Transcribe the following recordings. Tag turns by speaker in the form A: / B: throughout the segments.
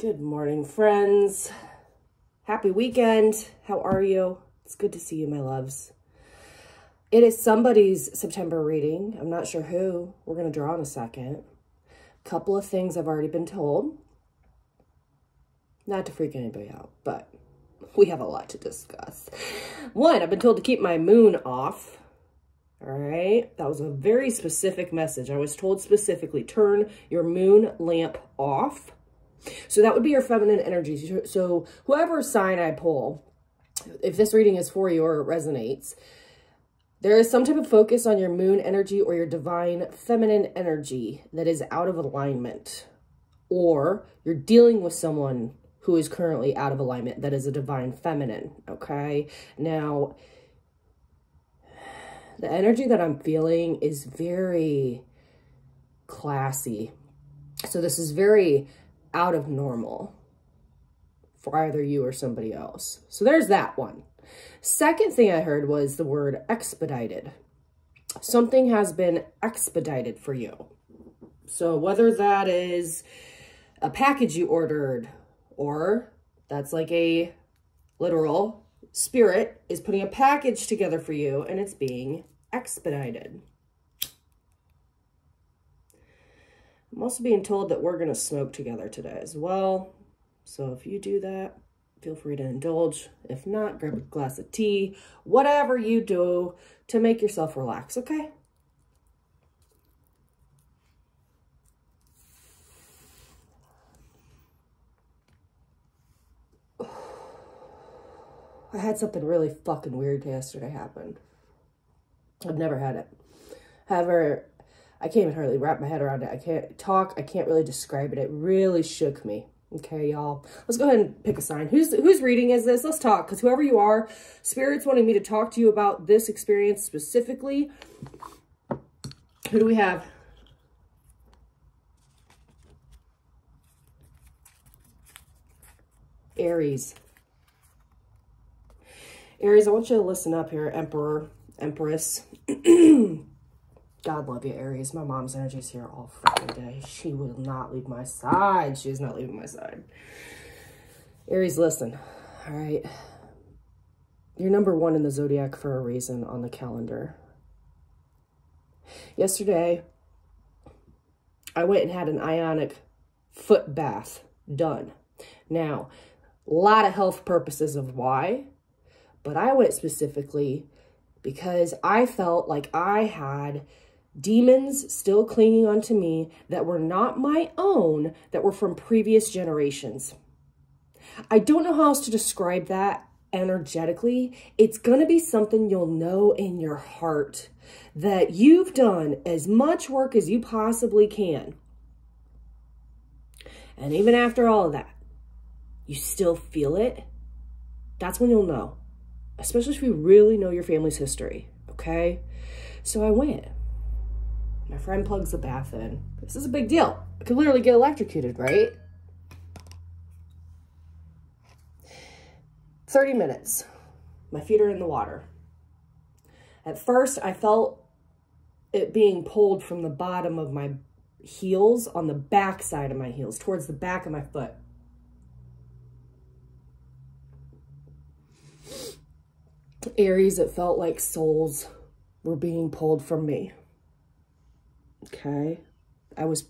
A: Good morning, friends. Happy weekend. How are you? It's good to see you, my loves. It is somebody's September reading. I'm not sure who. We're going to draw in a second. A Couple of things I've already been told. Not to freak anybody out, but we have a lot to discuss. One, I've been told to keep my moon off. All right, that was a very specific message. I was told specifically, turn your moon lamp off. So that would be your feminine energy. So whoever sign I pull, if this reading is for you or it resonates, there is some type of focus on your moon energy or your divine feminine energy that is out of alignment. Or you're dealing with someone who is currently out of alignment that is a divine feminine, okay? Now, the energy that I'm feeling is very classy. So this is very out of normal for either you or somebody else. So there's that one. Second thing I heard was the word expedited. Something has been expedited for you. So whether that is a package you ordered or that's like a literal spirit is putting a package together for you and it's being expedited. I'm also being told that we're going to smoke together today as well. So if you do that, feel free to indulge. If not, grab a glass of tea, whatever you do to make yourself relax, okay? I had something really fucking weird yesterday happen. I've never had it. However, I can't even hardly wrap my head around it. I can't talk. I can't really describe it. It really shook me. Okay, y'all. Let's go ahead and pick a sign. Who's whose reading is this? Let's talk. Because whoever you are, Spirit's wanting me to talk to you about this experience specifically. Who do we have? Aries. Aries, I want you to listen up here, Emperor, Empress. God love you, Aries. My mom's energy is here all freaking day. She will not leave my side. She is not leaving my side. Aries, listen. All right. You're number one in the zodiac for a reason on the calendar. Yesterday, I went and had an ionic foot bath done. Now, a lot of health purposes of why, but I went specifically because I felt like I had demons still clinging onto me that were not my own, that were from previous generations. I don't know how else to describe that energetically. It's going to be something you'll know in your heart that you've done as much work as you possibly can. And even after all of that, you still feel it. That's when you'll know, especially if you really know your family's history. Okay. So I went. My friend plugs the bath in. This is a big deal. I could literally get electrocuted, right? 30 minutes. My feet are in the water. At first, I felt it being pulled from the bottom of my heels on the back side of my heels, towards the back of my foot. Aries, it felt like souls were being pulled from me. Okay. I was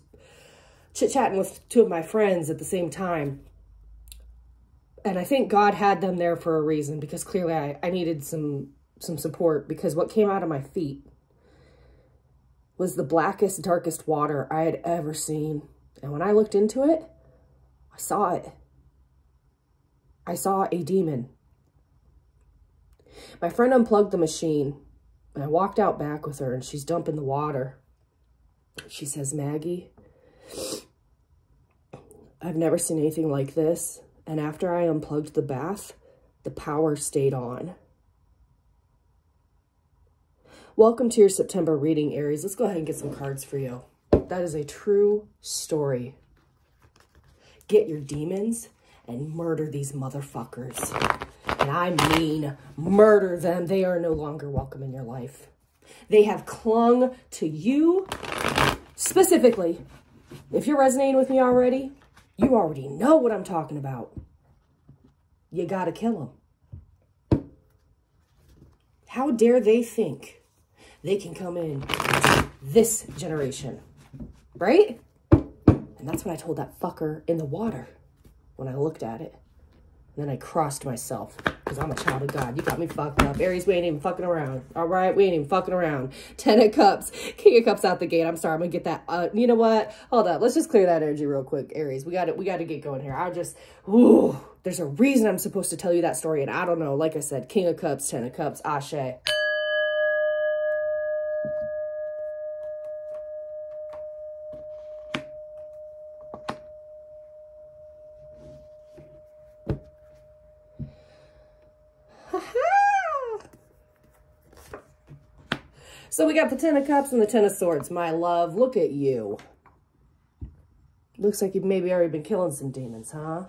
A: chit-chatting with two of my friends at the same time. And I think God had them there for a reason because clearly I, I needed some some support because what came out of my feet was the blackest, darkest water I had ever seen. And when I looked into it, I saw it. I saw a demon. My friend unplugged the machine and I walked out back with her and she's dumping the water. She says, Maggie, I've never seen anything like this. And after I unplugged the bath, the power stayed on. Welcome to your September reading, Aries. Let's go ahead and get some cards for you. That is a true story. Get your demons and murder these motherfuckers. And I mean murder them. They are no longer welcome in your life. They have clung to you specifically. If you're resonating with me already, You already know what I'm talking about. You gotta kill them. How dare they think they can come in this generation, right? And that's what I told that fucker in the water when I looked at it. And then I crossed myself because I'm a child of God. You got me fucked up. Aries, we ain't even fucking around. All right, we ain't even fucking around. Ten of Cups, King of Cups out the gate. I'm sorry, I'm gonna get that. Uh, you know what? Hold up. Let's just clear that energy real quick, Aries. We got it. We got to get going here. I just, ooh, there's a reason I'm supposed to tell you that story, and I don't know. Like I said, King of Cups, Ten of Cups, Ashe. So we got the Ten of Cups and the Ten of Swords. My love, look at you. Looks like you've maybe already been killing some demons, huh?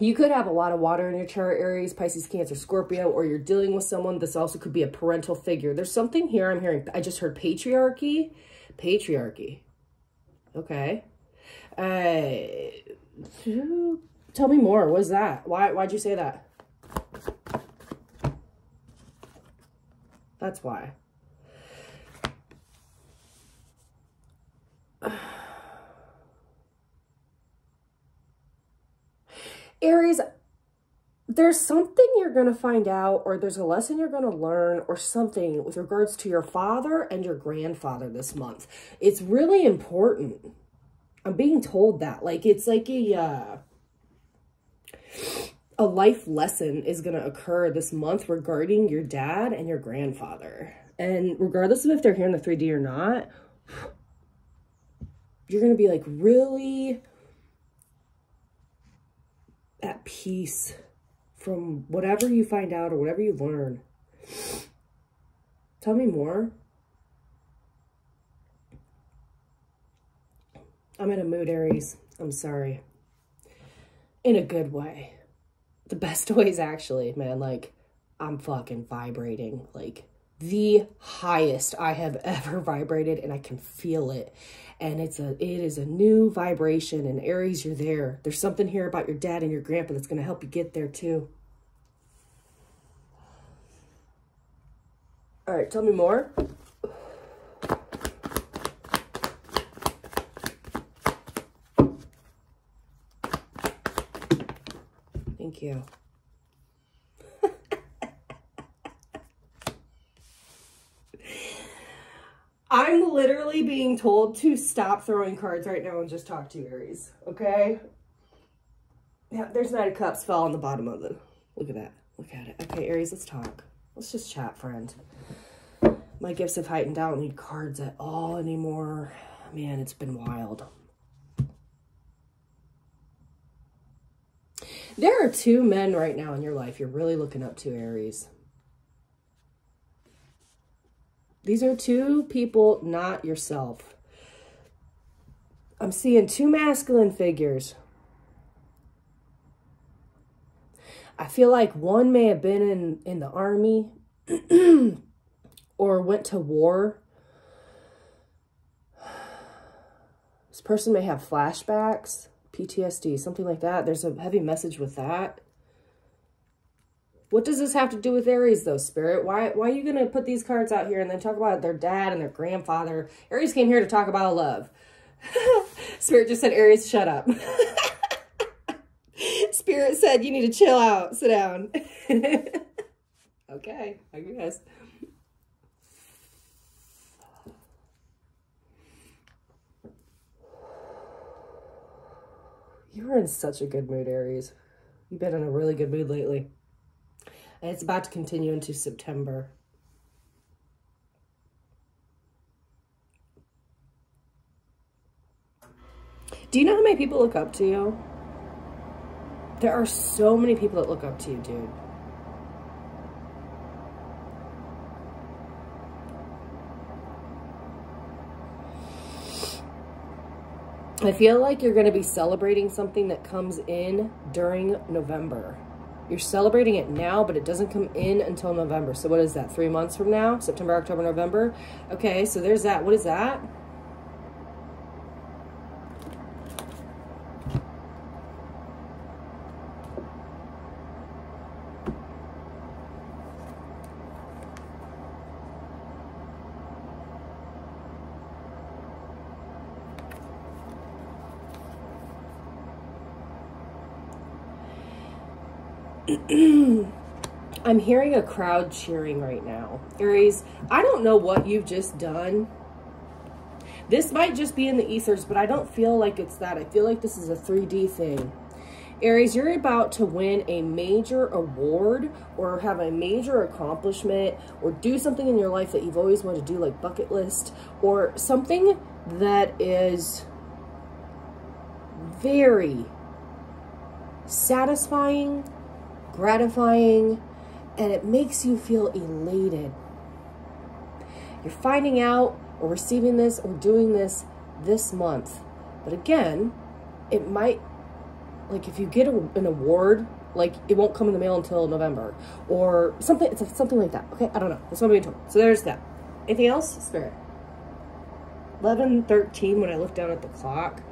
A: You could have a lot of water in your chart, Aries, Pisces, Cancer, Scorpio, or you're dealing with someone. This also could be a parental figure. There's something here I'm hearing. I just heard patriarchy. Patriarchy. Okay. Uh, tell me more. What's that? Why, why'd you say that? That's why. Aries, there's something you're going to find out or there's a lesson you're going to learn or something with regards to your father and your grandfather this month. It's really important. I'm being told that. Like, it's like a, uh, a life lesson is going to occur this month regarding your dad and your grandfather. And regardless of if they're here in the 3D or not, you're going to be like really at peace from whatever you find out or whatever you learn. Tell me more. I'm in a mood, Aries. I'm sorry. In a good way. The best ways, actually, man. Like, I'm fucking vibrating. Like, the highest I have ever vibrated, and I can feel it and it's a it is a new vibration and aries you're there there's something here about your dad and your grandpa that's going to help you get there too all right tell me more thank you I'm literally being told to stop throwing cards right now and just talk to you, Aries, okay? Yeah, there's Knight of Cups fell on the bottom of it. Look at that. Look at it. Okay, Aries, let's talk. Let's just chat, friend. My gifts have heightened. I don't need cards at all anymore. Man, it's been wild. There are two men right now in your life you're really looking up to, Aries. These are two people, not yourself. I'm seeing two masculine figures. I feel like one may have been in, in the army or went to war. This person may have flashbacks, PTSD, something like that. There's a heavy message with that. What does this have to do with Aries, though, Spirit? Why, why are you going to put these cards out here and then talk about their dad and their grandfather? Aries came here to talk about love. Spirit just said, Aries, shut up. Spirit said, you need to chill out. Sit down. okay, I guess. You're in such a good mood, Aries. You've been in a really good mood lately. And it's about to continue into September. Do you know how many people look up to you? There are so many people that look up to you, dude. I feel like you're going to be celebrating something that comes in during November. You're celebrating it now, but it doesn't come in until November. So what is that, three months from now? September, October, November? Okay, so there's that. What is that? I'm hearing a crowd cheering right now. Aries, I don't know what you've just done. This might just be in the ethers, but I don't feel like it's that. I feel like this is a 3D thing. Aries, you're about to win a major award or have a major accomplishment or do something in your life that you've always wanted to do, like bucket list, or something that is very satisfying, gratifying, and it makes you feel elated. You're finding out or receiving this or doing this this month. But again, it might, like if you get a, an award, like it won't come in the mail until November or something, it's a, something like that. Okay, I don't know. That's what I'm being told. So there's that. Anything else? Spirit. 11, 13, when I look down at the clock,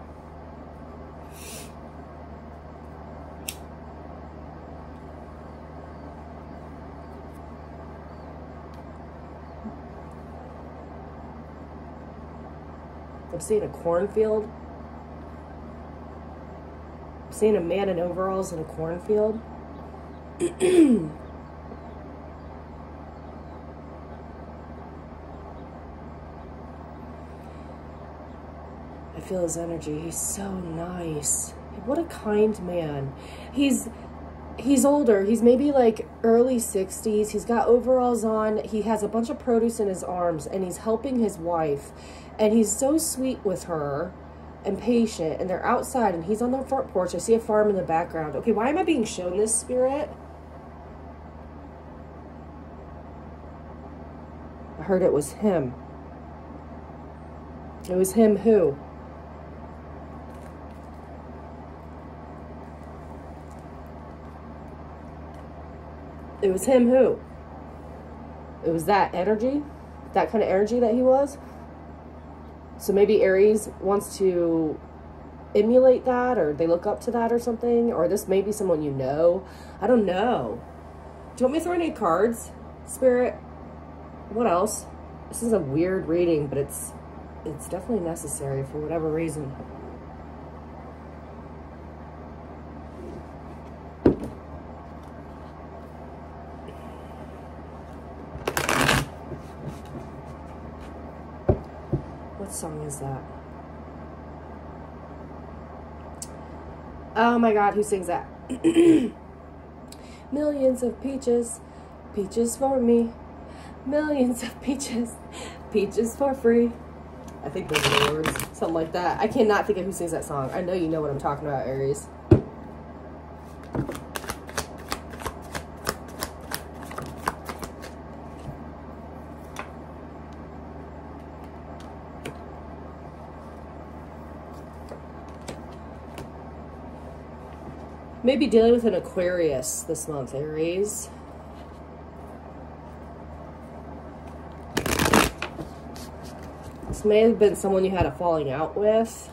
A: I'm seeing a cornfield. I'm seeing a man in overalls in a cornfield. I feel his energy. He's so nice. What a kind man. He's he's older. He's maybe like early 60s. He's got overalls on. He has a bunch of produce in his arms and he's helping his wife. And he's so sweet with her and patient. And they're outside and he's on the front porch. I see a farm in the background. Okay, why am I being shown this spirit? I heard it was him. It was him who? It was him who? It was that energy? That kind of energy that he was? So maybe Aries wants to emulate that or they look up to that or something or this may be someone you know. I don't know. Do you want me to throw any cards, Spirit? What else? This is a weird reading, but it's it's definitely necessary for whatever reason. song is that? Oh my god, who sings that? Millions of peaches, peaches for me. Millions of peaches, peaches for free. I think those are the words. Something like that. I cannot think of who sings that song. I know you know what I'm talking about, Aries. Maybe dealing with an Aquarius this month, Aries. This may have been someone you had a falling out with.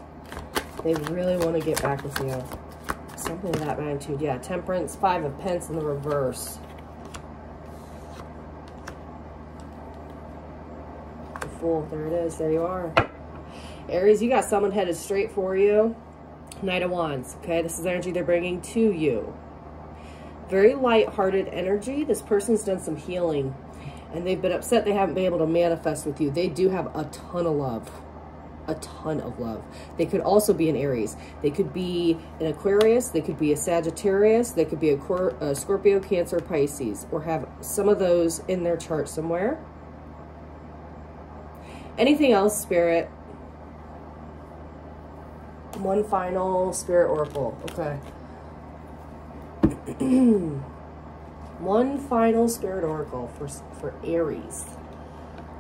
A: They really want to get back with you. Something of that magnitude. Yeah, Temperance, Five of Pence in the reverse. The Fool, there it is. There you are. Aries, you got someone headed straight for you. Knight of Wands, okay? This is energy they're bringing to you. Very light-hearted energy. This person's done some healing and they've been upset they haven't been able to manifest with you. They do have a ton of love. A ton of love. They could also be an Aries. They could be an Aquarius. They could be a Sagittarius. They could be a, a Scorpio, Cancer, Pisces, or have some of those in their chart somewhere. Anything else, Spirit? One final spirit oracle. Okay. One final spirit oracle for for Aries.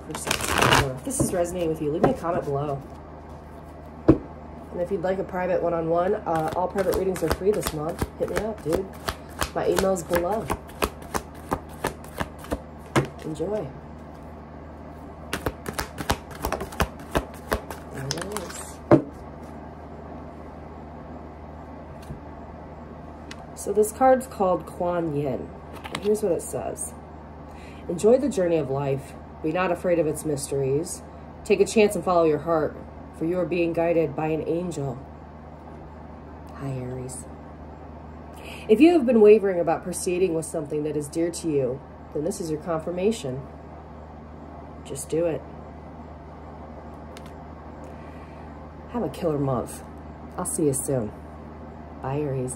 A: For September. If this is resonating with you, leave me a comment below. And if you'd like a private one-on-one, -on -one, uh, all private readings are free this month. Hit me up, dude. My email's below. Enjoy. So this card's called Kuan Yin. And here's what it says. Enjoy the journey of life. Be not afraid of its mysteries. Take a chance and follow your heart, for you are being guided by an angel. Hi, Aries. If you have been wavering about proceeding with something that is dear to you, then this is your confirmation. Just do it. Have a killer month. I'll see you soon. Bye, Aries.